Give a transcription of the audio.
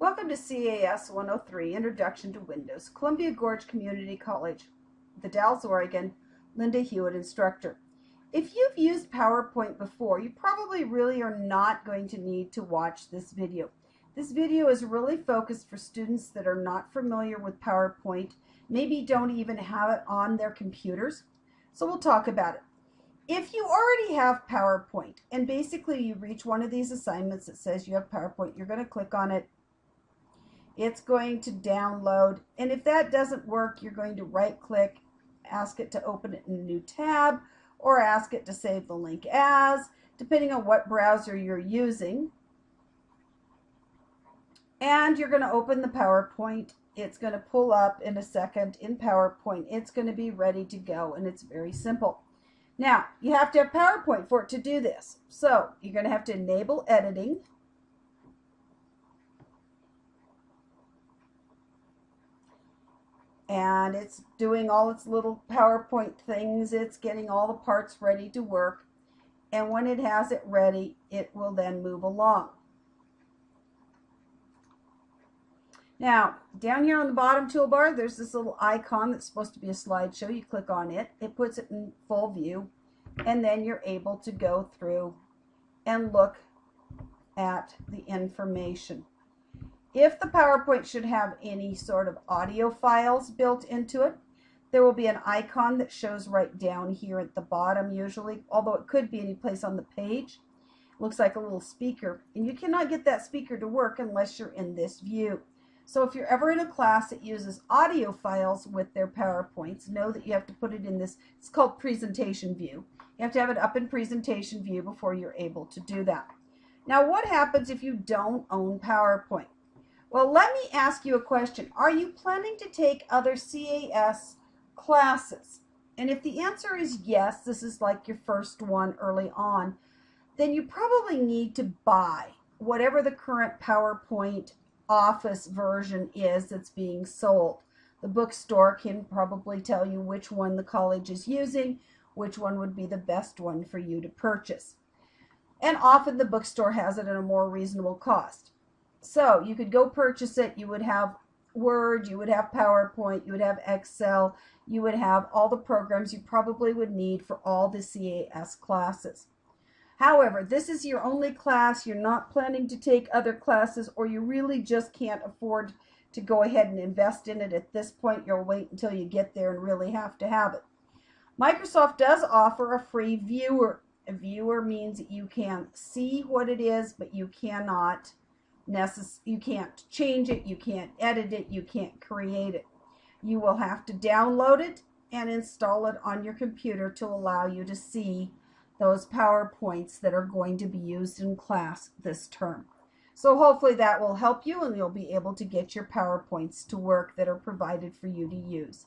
Welcome to CAS 103 Introduction to Windows, Columbia Gorge Community College, the Dalles, Oregon, Linda Hughitt instructor. If you've used PowerPoint before, you probably really are not going to need to watch this video. This video is really focused for students that are not familiar with PowerPoint, maybe don't even have it on their computers. So we'll talk about it. If you already have PowerPoint and basically you reach one of these assignments that says you have PowerPoint, you're going to click on it. It's going to download. And if that doesn't work, you're going to right click, ask it to open it in a new tab, or ask it to save the link as, depending on what browser you're using. And you're going to open the PowerPoint. It's going to pull up in a second in PowerPoint. It's going to be ready to go, and it's very simple. Now, you have to have PowerPoint for it to do this. So you're going to have to enable editing. And it's doing all its little PowerPoint things. It's getting all the parts ready to work. And when it has it ready, it will then move along. Now, down here on the bottom toolbar, there's this little icon that's supposed to be a slideshow. You click on it, it puts it in full view, and then you're able to go through and look at the information. If the PowerPoint should have any sort of audio files built into it, there will be an icon that shows right down here at the bottom usually, although it could be any place on the page. It looks like a little speaker, and you cannot get that speaker to work unless you're in this view. So if you're ever in a class that uses audio files with their PowerPoints, know that you have to put it in this, it's called presentation view. You have to have it up in presentation view before you're able to do that. Now what happens if you don't own PowerPoint? Well, let me ask you a question. Are you planning to take other CAS classes? And if the answer is yes, this is like your first one early on, then you probably need to buy whatever the current PowerPoint office version is that's being sold. The bookstore can probably tell you which one the college is using, which one would be the best one for you to purchase. And often the bookstore has it at a more reasonable cost. So you could go purchase it. You would have Word, you would have PowerPoint, you would have Excel, you would have all the programs you probably would need for all the CAS classes. However, this is your only class, you're not planning to take other classes, or you really just can't afford to go ahead and invest in it at this point. You'll wait until you get there and really have to have it. Microsoft does offer a free viewer. A viewer means you can see what it is, but you cannot necess- you can't change it, you can't edit it, you can't create it. You will have to download it and install it on your computer to allow you to see those PowerPoints that are going to be used in class this term. So hopefully that will help you and you'll be able to get your PowerPoints to work that are provided for you to use.